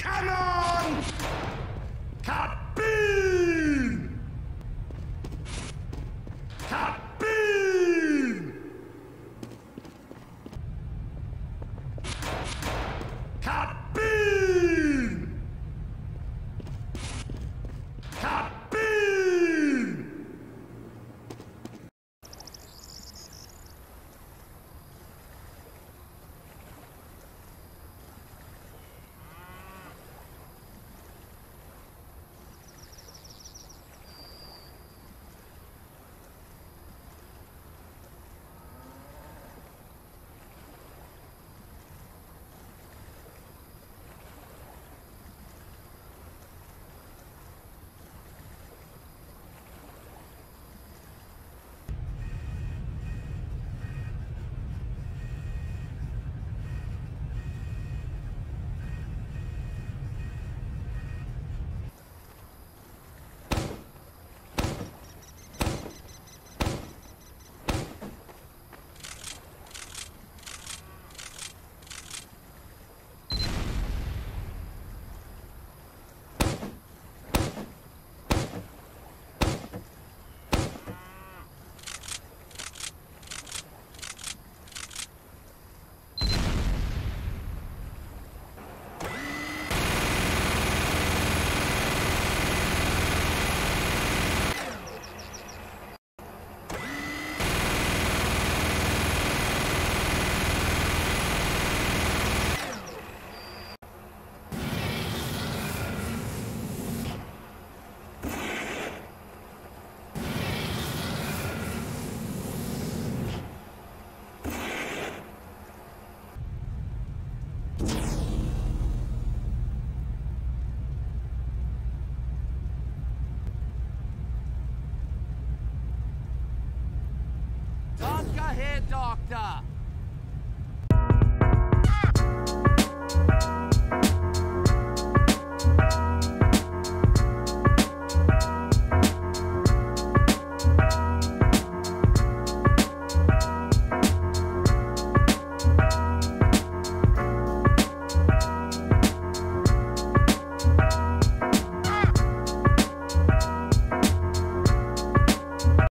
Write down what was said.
Cannon! Kabine! Here, doctor.